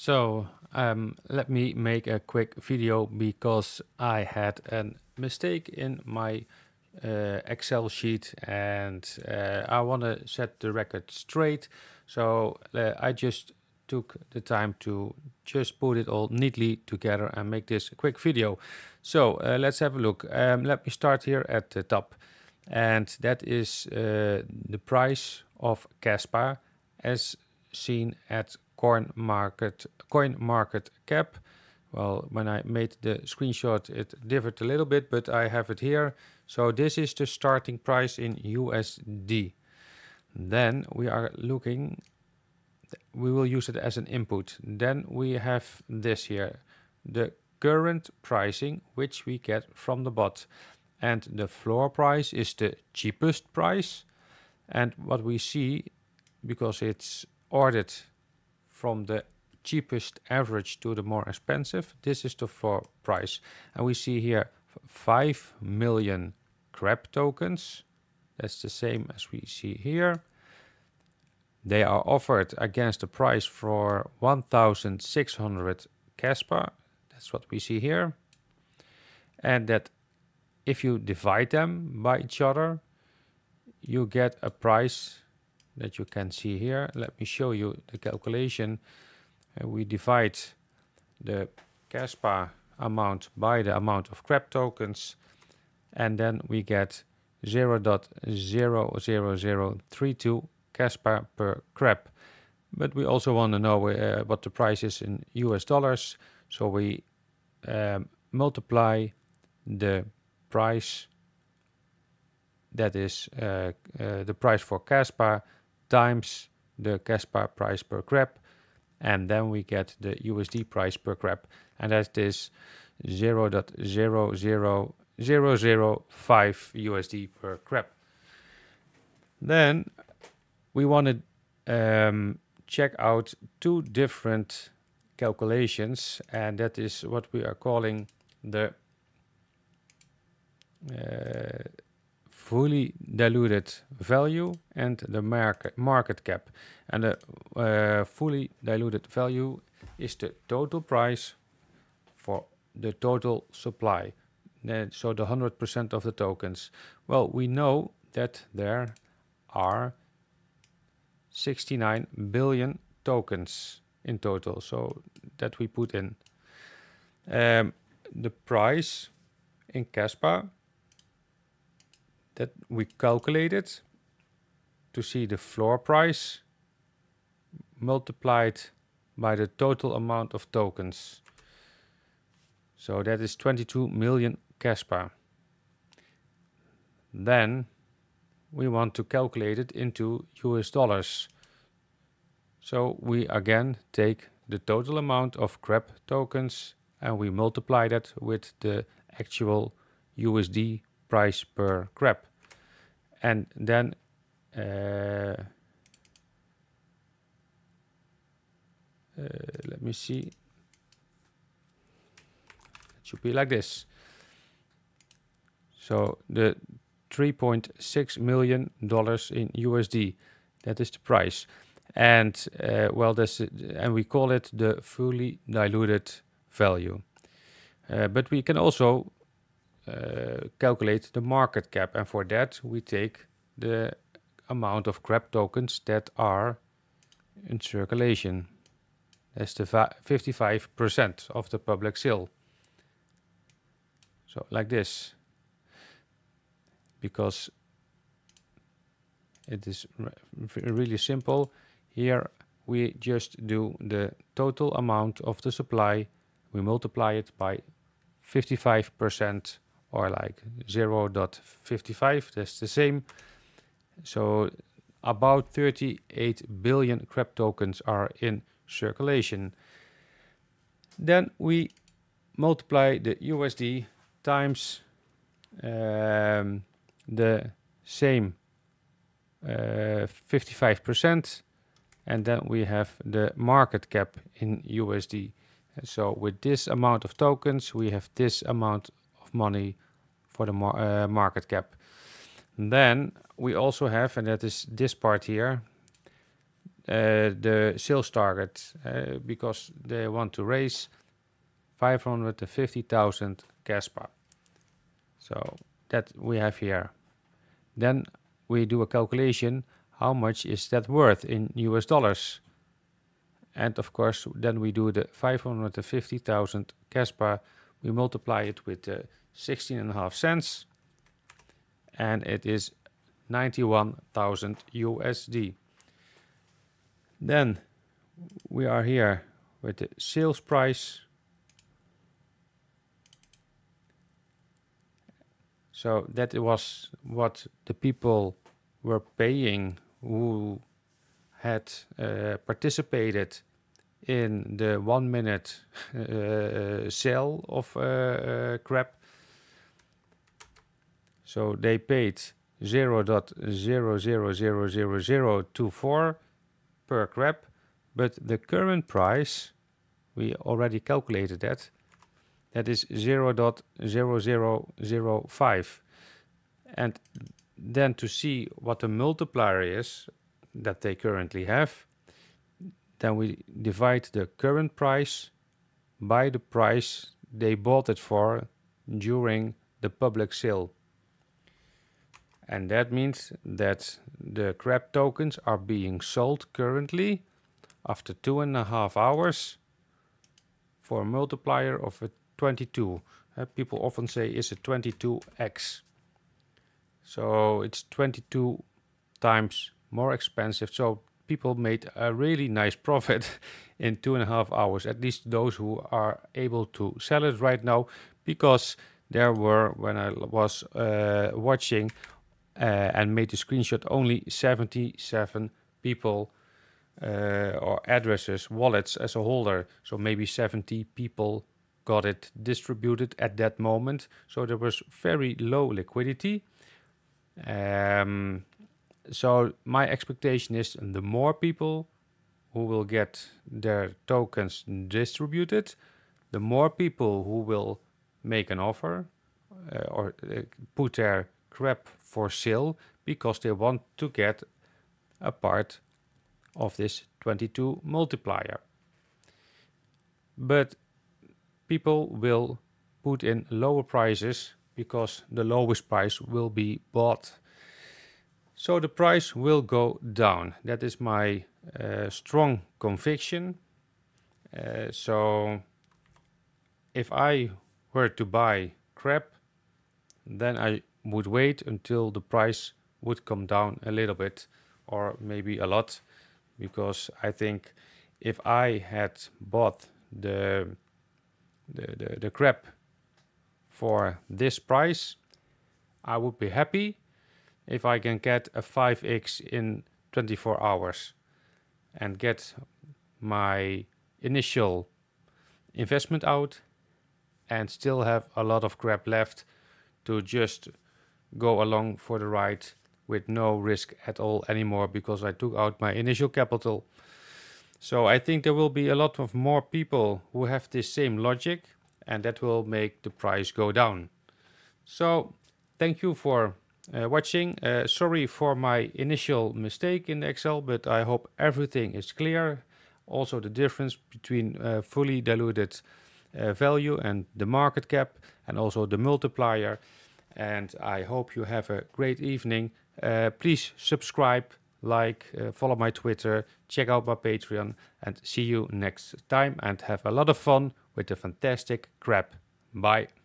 So um, let me make a quick video because I had a mistake in my uh, Excel sheet and uh, I want to set the record straight. So uh, I just took the time to just put it all neatly together and make this quick video. So uh, let's have a look. Um, let me start here at the top and that is uh, the price of Kaspa as seen at coin market coin market cap. Well when I made the screenshot it differed a little bit but I have it here. So this is the starting price in USD then we are looking we will use it as an input. Then we have this here the current pricing which we get from the bot. And the floor price is the cheapest price. And what we see because it's ordered from the cheapest average to the more expensive. This is the floor price. And we see here 5 million KREP tokens. That's the same as we see here. They are offered against the price for 1,600 Kaspa. That's what we see here. And that if you divide them by each other, you get a price that you can see here. Let me show you the calculation. Uh, we divide the Kaspa amount by the amount of KREP tokens and then we get 0 0.00032 Kaspa per KREP. But we also want to know uh, what the price is in US dollars. So we um, multiply the price that is uh, uh, the price for Kaspa times the Kaspa price per KREP and then we get the USD price per KREP and that is 0 0.00005 USD per KREP. Then we want to um, check out two different calculations and that is what we are calling the uh, fully diluted value and the market market cap. And the uh, fully diluted value is the total price for the total supply. So the 100% of the tokens. Well, we know that there are 69 billion tokens in total. So that we put in. Um, the price in Kaspa that we calculated to see the floor price multiplied by the total amount of tokens. So that is 22 million Kaspa. Then we want to calculate it into US dollars. So we again take the total amount of KREP tokens and we multiply that with the actual USD price per KREP and then uh, uh, let me see. It should be like this. So the 3.6 million dollars in USD that is the price. And uh, well this and we call it the fully diluted value. Uh, but we can also Eh, calculate the market cap and for that we take the amount of KREP tokens that are in circulation. That's the 55% of the public sale. So like this. Because it is really simple. Here we just do the total amount of the supply. We multiply it by 55% or like 0.55 that's the same. So about 38 billion KREP tokens are in circulation. Then we multiply the USD times um, the same 55% uh, and then we have the market cap in USD so with this amount of tokens we have this amount of money for the mar uh, market cap. And then we also have, and that is this part here, uh, the sales target uh, because they want to raise 550,000 Kaspa. So that we have here. Then we do a calculation how much is that worth in US dollars. And of course, then we do the 550,000 Kaspa. We multiply it with uh, 16 and a half cents. And it is 91,000 USD. Then we are here with the sales price. So that was what the people were paying who had uh, participated in the one minute uh, sale of uh, uh, KREP. So they paid 0 0.000024 per KREP, but the current price, we already calculated that, that is 0 0.0005. And then to see what the multiplier is that they currently have, then we divide the current price by the price they bought it for during the public sale. And that means that the KREP tokens are being sold currently after two and a half hours for a multiplier of a 22. Uh, people often say is a 22x. So it's 22 times more expensive. So people made a really nice profit in two and a half hours, at least those who are able to sell it right now, because there were, when I was uh, watching uh, and made the screenshot, only 77 people uh, or addresses, wallets as a holder. So maybe 70 people got it distributed at that moment. So there was very low liquidity. Um, so my expectation is the more people who will get their tokens distributed, the more people who will make an offer uh, or uh, put their KREP for sale because they want to get a part of this 22 multiplier. But people will put in lower prices because the lowest price will be bought. So the price will go down. That is my uh, strong conviction. Uh, so if I were to buy KREP, then I would wait until the price would come down a little bit or maybe a lot because I think if I had bought the the, the, the KREP for this price, I would be happy if I can get a 5x in 24 hours and get my initial investment out and still have a lot of KREP left to just go along for the ride with no risk at all anymore because I took out my initial capital. So I think there will be a lot of more people who have this same logic and that will make the price go down. So thank you for uh, watching. Uh, sorry for my initial mistake in Excel, but I hope everything is clear. Also the difference between uh, fully diluted uh, value and the market cap and also the multiplier. And I hope you have a great evening. Uh, please subscribe, like, uh, follow my Twitter, check out my Patreon and see you next time and have a lot of fun with the fantastic KREP. Bye.